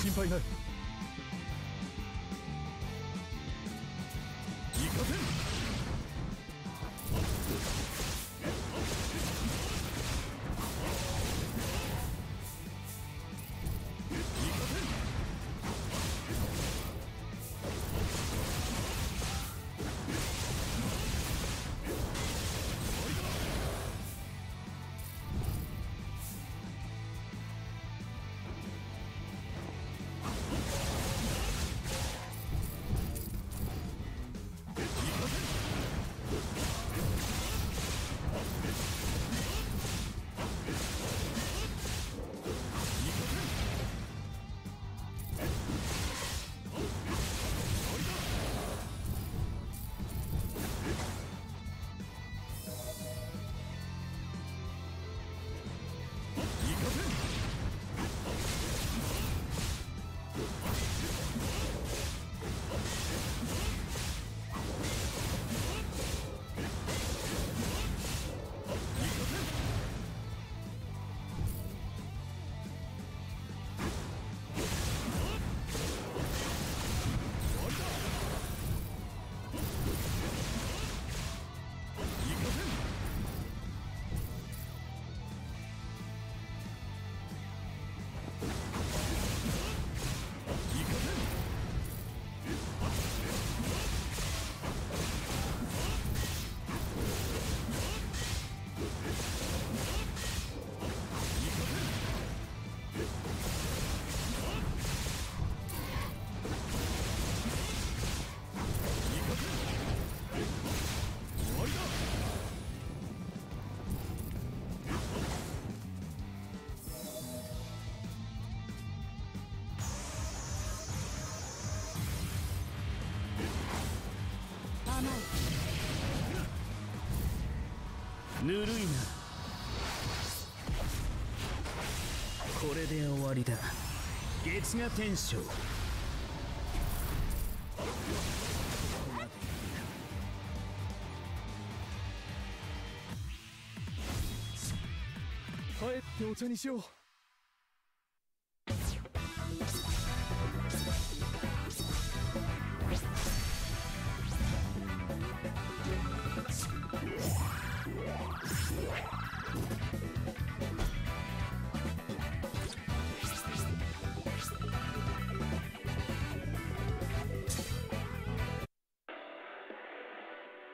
心配ない。行かせんぬるいなこれで終わりだ月が天章帰ってお茶にしよう。